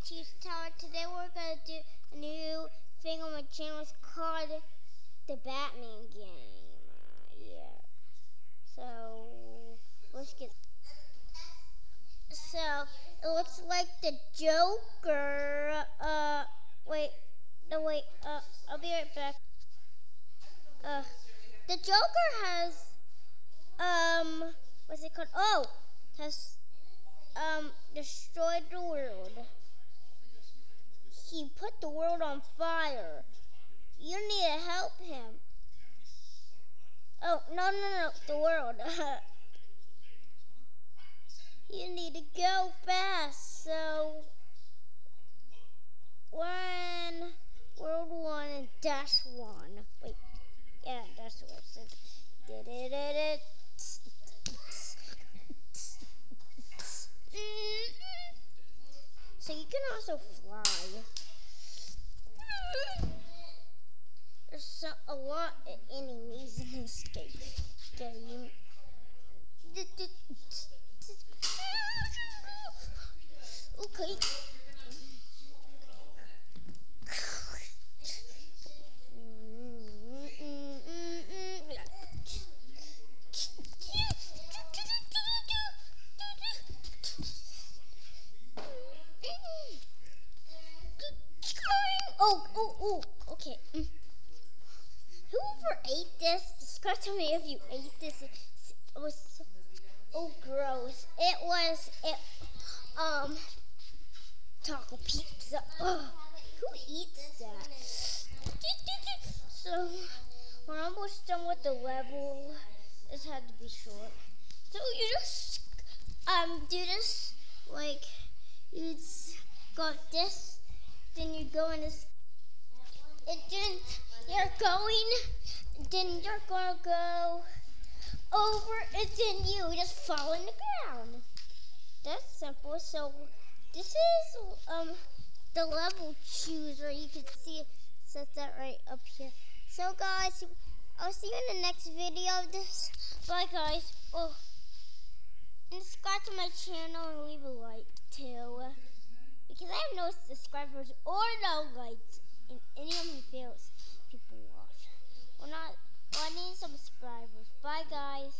Tower. Today we're gonna do a new thing on my channel. It's called the Batman game. Yeah. So let's get. So it looks like the Joker. Uh, wait, no wait. Uh, I'll be right back. Uh, the Joker has um, what's it called? Oh, has um, destroyed the world. He put the world on fire. You need to help him. Oh, no, no, no, the world. you need to go fast. So, one, world one, and dash one. Wait, yeah, that's what it says. Did it, it, it. So you can also fly. There's so, a lot of enemies in this game. Oh, oh, okay. Mm. Whoever ate this, describe to me if you ate this. It was so, oh gross. It was it um taco pizza. Who eats that? So we're almost done with the level. This had to be short. So you just um do this like you got this, then you go in this and then you're going, then you're gonna go over, and then you just fall in the ground. That's simple. So this is um the level chooser. You can see it that right up here. So guys, I'll see you in the next video of this. Bye guys. Oh, and subscribe to my channel and leave a like too. Because I have no subscribers or no likes in any of my videos people watch. We're not, well, I need subscribers. Bye, guys.